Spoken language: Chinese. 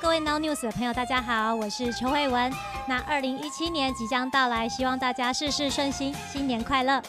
各位 Now News 的朋友，大家好，我是邱慧文。那二零一七年即将到来，希望大家事事顺心，新年快乐。